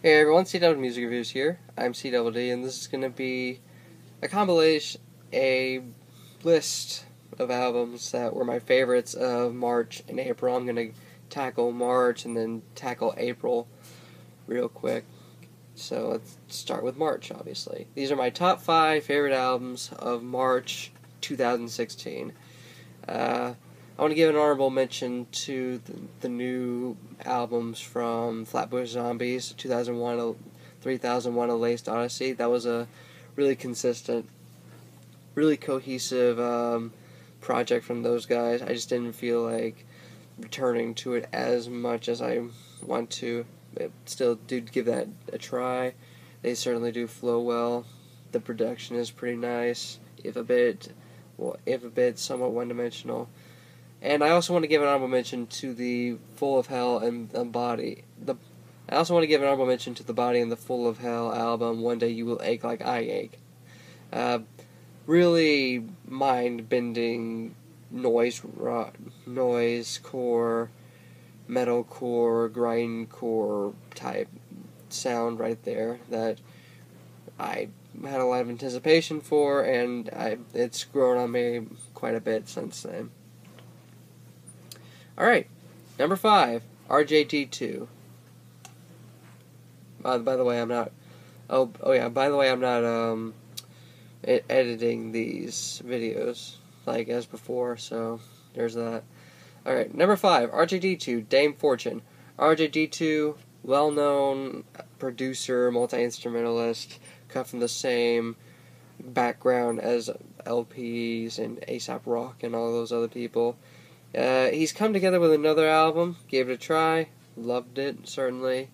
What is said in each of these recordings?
Hey everyone, CW Music Reviews here. I'm CWD, and this is going to be a compilation, a list of albums that were my favorites of March and April. I'm going to tackle March and then tackle April real quick. So let's start with March, obviously. These are my top five favorite albums of March 2016. Uh, I want to give an honorable mention to the, the new albums from Flatbush Zombies, 2001, 3001 A Laced Odyssey. That was a really consistent, really cohesive um, project from those guys. I just didn't feel like returning to it as much as I want to. But still, do give that a try. They certainly do flow well. The production is pretty nice, if a bit, well, if a bit somewhat one-dimensional. And I also want to give an honorable mention to the Full of Hell and the Body. The I also want to give an honorable mention to the Body and the Full of Hell album. One day you will ache like I ache. Uh, really mind-bending noise, rock, noise core, metalcore, grindcore type sound right there that I had a lot of anticipation for, and I it's grown on me quite a bit since then. All right, number five, RJD2. Uh, by the way, I'm not. Oh, oh yeah. By the way, I'm not um, editing these videos like as before. So there's that. All right, number five, RJD2, Dame Fortune. RJD2, well-known producer, multi-instrumentalist, cut from the same background as El-P's and Aesop Rock and all those other people. Uh, he's come together with another album, gave it a try, loved it, certainly.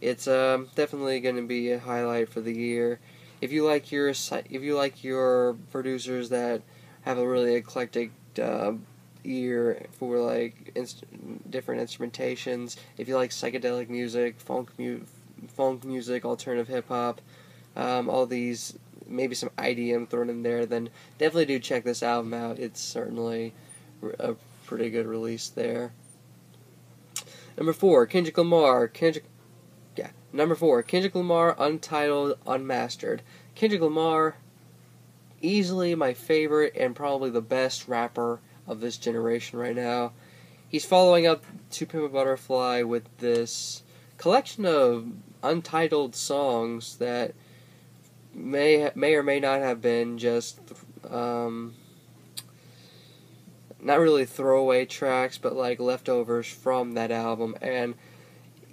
It's um, definitely going to be a highlight for the year. If you like your if you like your producers that have a really eclectic uh, ear for like inst- different instrumentations, if you like psychedelic music, funk mu- funk music, alternative hip hop, um, all these maybe some IDM thrown in there, then definitely do check this album out. It's certainly a pretty good release there. Number four, Kendrick Lamar. Kendrick, yeah. Number four, Kendrick Lamar, Untitled, Unmastered. Kendrick Lamar, easily my favorite and probably the best rapper of this generation right now. He's following up To Pimp a Butterfly with this collection of untitled songs that may may or may not have been just um, not really throwaway tracks, but like leftovers from that album. And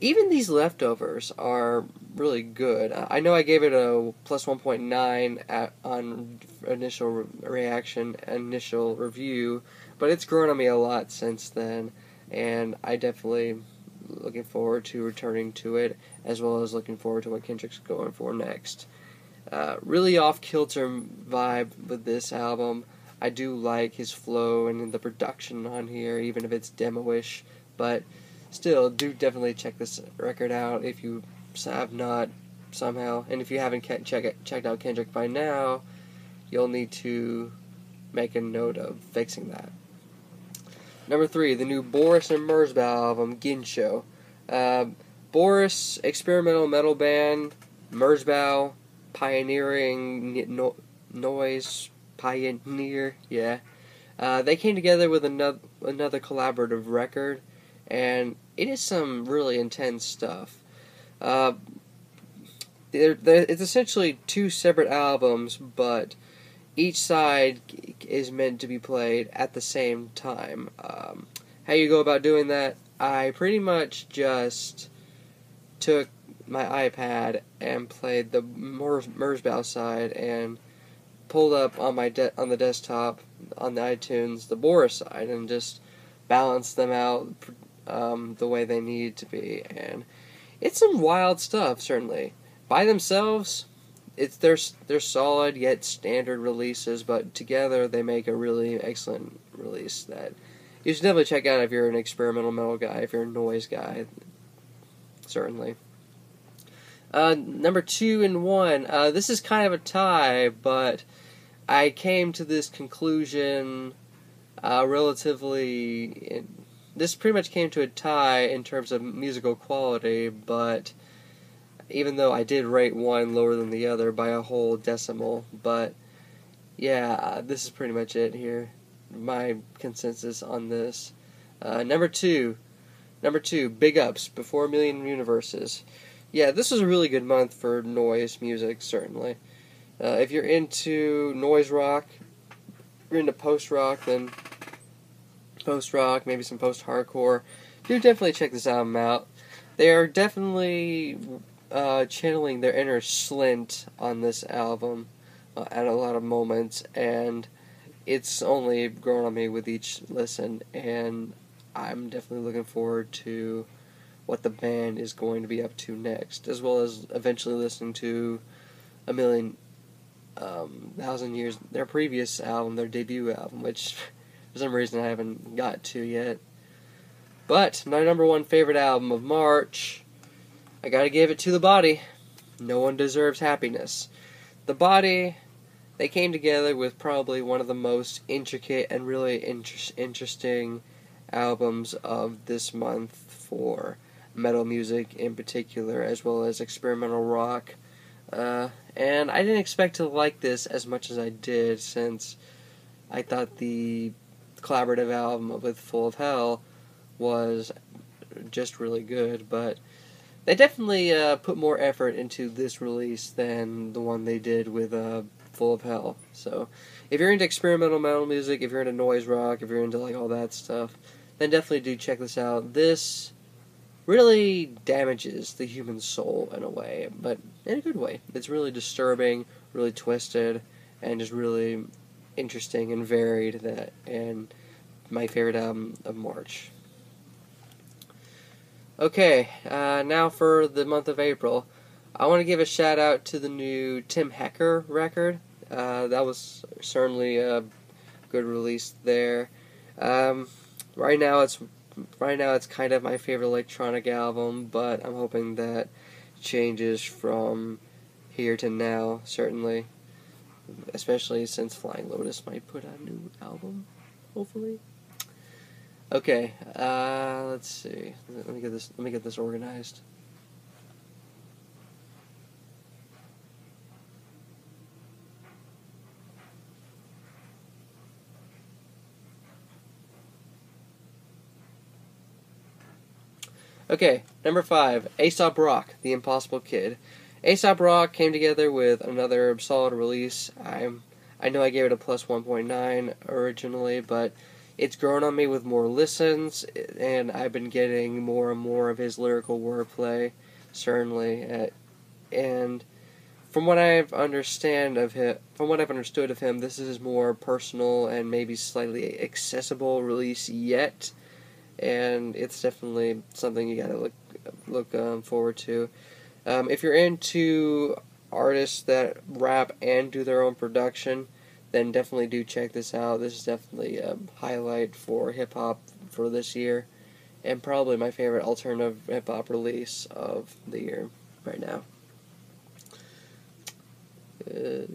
even these leftovers are really good. I know I gave it a plus 1.9 on initial re- reaction, initial review, but it's grown on me a lot since then, and I definitely looking forward to returning to it, as well as looking forward to what Kendrick's going for next. Uh, really off kilter vibe with this album. I do like his flow and the production on here, even if it's demo-ish. But still, do definitely check this record out if you have not somehow. And if you haven't check it, checked out Kendrick by now, you'll need to make a note of fixing that. Number three, the new Boris and Merzbow album, Gensho. Uh, Boris, experimental metal band. Merzbow, pioneering no- noise Pioneer, yeah. Uh, they came together with another another collaborative record, and it is some really intense stuff. Uh, they're, they're, it's essentially two separate albums, but each side is meant to be played at the same time. Um, how you go about doing that? I pretty much just took my iPad and played the Merzbow side and pulled up on my de- on the desktop on the iTunes the Boris side and just balanced them out um, the way they need to be, and it's some wild stuff. Certainly, by themselves, it's they're they're solid yet standard releases, but together they make a really excellent release that you should definitely check out if you're an experimental metal guy, if you're a noise guy. Certainly. Uh, number two and one. Uh, this is kind of a tie, but I came to this conclusion uh, relatively. This pretty much came to a tie in terms of musical quality, but even though I did rate one lower than the other by a whole decimal. But yeah, this is pretty much it here. My consensus on this. Uh, number two, number two, Big Ups before a Million Universes. Yeah, this was a really good month for noise music, certainly. Uh, if you're into noise rock, if you're into post rock, then post rock, maybe some post hardcore, do definitely check this album out. They are definitely uh, channeling their inner Slint on this album uh, at a lot of moments, and it's only grown on me with each listen, and I'm definitely looking forward to what the band is going to be up to next, as well as eventually listening to a million um, thousand years their previous album, their debut album, which for some reason I haven't got to yet. But my number one favorite album of March, I gotta give it to the body. No one deserves happiness. The body, they came together with probably one of the most intricate and really inter- interesting albums of this month for metal music in particular, as well as experimental rock. Uh, and I didn't expect to like this as much as I did, since I thought the collaborative album with Full of Hell was just really good, but they definitely uh, put more effort into this release than the one they did with uh, Full of Hell. So, if you're into experimental metal music, if you're into noise rock, if you're into like all that stuff, then definitely do check this out. This really damages the human soul in a way, but in a good way. It's really disturbing, really twisted, and just really interesting and varied. That and my favorite album of March. Okay, uh, now for the month of April. I want to give a shout out to the new Tim Hecker record. Uh, that was certainly a good release there. Um, right now, it's right now it's kind of my favorite electronic album, but I'm hoping that changes from here to now. Certainly, especially since Flying Lotus might put out a new album, hopefully. Okay, uh, let's see. Let me get this. Let me get this organized. Okay, number five, Aesop Rock, The Impossible Kid. Aesop Rock came together with another solid release. I'm, I know I gave it a plus 1.9 originally, but it's grown on me with more listens, and I've been getting more and more of his lyrical wordplay, certainly. Uh, and from what I've understand of him, from what I've understood of him, this is his more personal and maybe slightly accessible release yet, and it's definitely something you gotta look look um, forward to. Um, if you're into artists that rap and do their own production, then definitely do check this out. This is definitely a highlight for hip hop for this year, and probably my favorite alternative hip hop release of the year right now. Uh,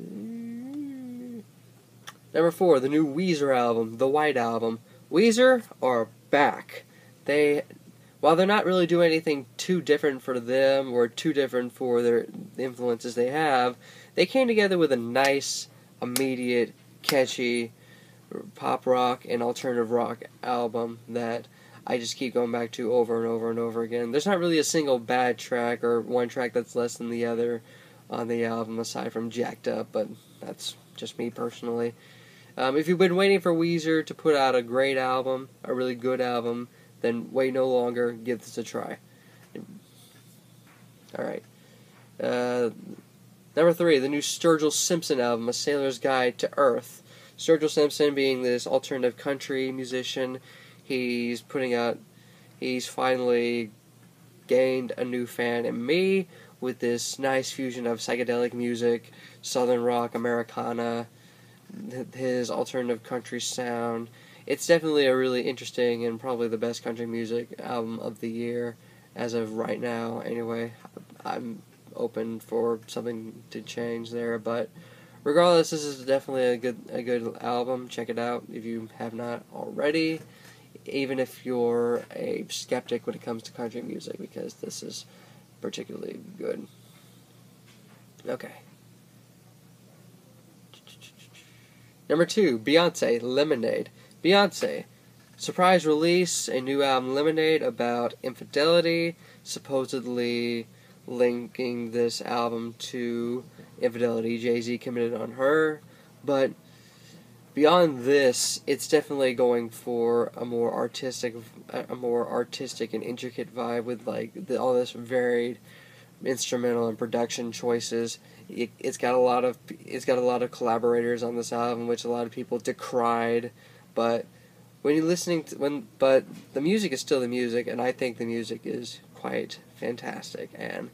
number four, the new Weezer album, the White Album. Weezer are back. They, while they're not really doing anything too different for them or too different for their influences they have, they came together with a nice immediate, catchy pop rock and alternative rock album that I just keep going back to over and over and over again. There's not really a single bad track or one track that's less than the other on the album aside from Jacked Up, but that's just me personally. Um, if you've been waiting for Weezer to put out a great album, a really good album, then wait no longer. Give this a try. All right. Uh, Number three, the new Sturgill Simpson album, A Sailor's Guide to Earth. Sturgill Simpson being this alternative country musician, he's putting out, he's finally gained a new fan in me with this nice fusion of psychedelic music, southern rock, Americana, his alternative country sound. It's definitely a really interesting and probably the best country music album of the year as of right now. Anyway, I'm open for something to change there. But regardless, this is definitely a good a good album. Check it out if you have not already. Even if you're a skeptic when it comes to country music, because this is particularly good. Okay. Number two, Beyonce, Lemonade. Beyonce, surprise release, a new album, Lemonade, about infidelity, supposedly linking this album to infidelity Jay Z committed on her. But beyond this, it's definitely going for a more artistic, a more artistic and intricate vibe with like the, all this varied instrumental and production choices. It, has got a lot of it's got a lot of collaborators on this album, which a lot of people decried, but when you're listening to when but the music is still the music, and I think the music is quite fantastic. And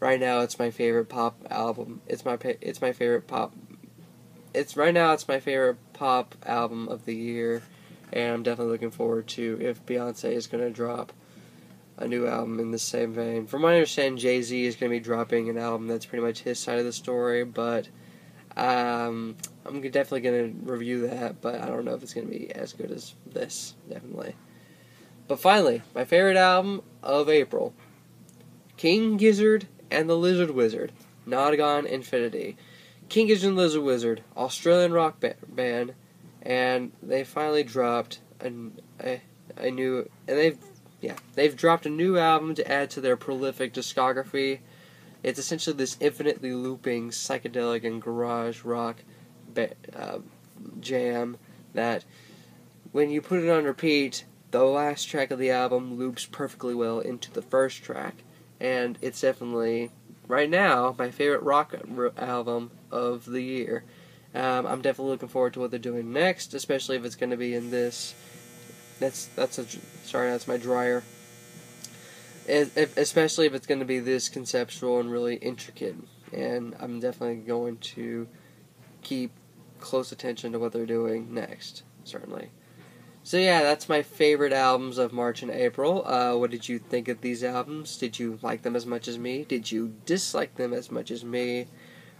right now, it's my favorite pop album. It's my it's my favorite pop. It's right now. It's my favorite pop album of the year, and I'm definitely looking forward to if Beyonce is going to drop a new album in the same vein. From what I understand, Jay Z is going to be dropping an album that's pretty much his side of the story, but um, I'm definitely going to review that, but I don't know if it's going to be as good as this, definitely. But finally, my favorite album of April King Gizzard and the Lizard Wizard, Nonagon Infinity. King Gizzard and Lizard Wizard, Australian rock ba- band, and they finally dropped a, a, a new, and they've yeah, they've dropped a new album to add to their prolific discography. It's essentially this infinitely looping psychedelic and garage rock ba- uh, jam that, when you put it on repeat, the last track of the album loops perfectly well into the first track, and it's definitely right now my favorite rock album of the year. Um, I'm definitely looking forward to what they're doing next, especially if it's going to be in this that's that's a sorry. That's my dryer. If, especially if it's going to be this conceptual and really intricate, and I'm definitely going to keep close attention to what they're doing next. Certainly. So yeah, that's my favorite albums of March and April. Uh, what did you think of these albums? Did you like them as much as me? Did you dislike them as much as me?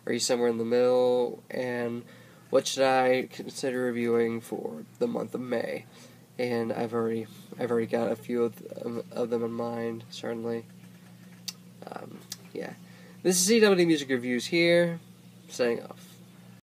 Are you somewhere in the middle? And what should I consider reviewing for the month of May? And I've already I've already got a few of, of, them in mind. Certainly, um, yeah. This is CWD Music Reviews here, saying off.